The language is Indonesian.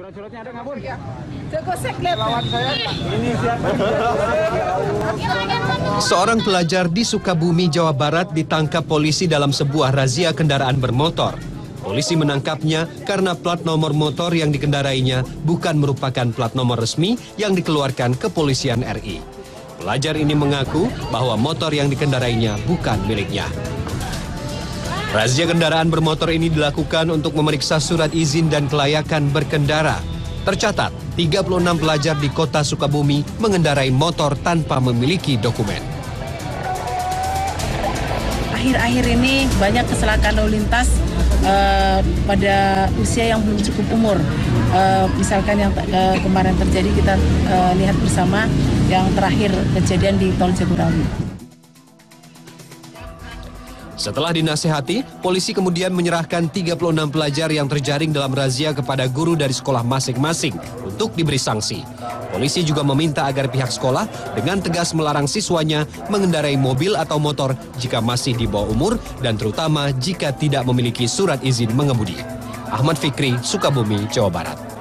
Surat-suratnya ada nggak, Bun? Tegosek lihat. Lawan saya. Ini siapa? Seorang pelajar di Sukabumi, Jawa Barat ditangkap polisi dalam sebuah razia kendaraan bermotor. Polisi menangkapnya karena plat nomor motor yang dikendarainya bukan merupakan plat nomor resmi yang dikeluarkan kepolisian RI. Pelajar ini mengaku bahwa motor yang dikendarainya bukan miliknya. Razia kendaraan bermotor ini dilakukan untuk memeriksa surat izin dan kelayakan berkendara. Tercatat, 36 pelajar di kota Sukabumi mengendarai motor tanpa memiliki dokumen. Akhir-akhir ini banyak kecelakaan lalu lintas eh, pada usia yang belum cukup umur. Eh, misalkan yang eh, kemarin terjadi kita eh, lihat bersama yang terakhir kejadian di Tol Jagorawi. Setelah dinasehati, polisi kemudian menyerahkan 36 pelajar yang terjaring dalam razia kepada guru dari sekolah masing-masing untuk diberi sanksi. Polisi juga meminta agar pihak sekolah dengan tegas melarang siswanya mengendarai mobil atau motor jika masih di bawah umur dan terutama jika tidak memiliki surat izin mengemudi. Ahmad Fikri, Sukabumi, Jawa Barat.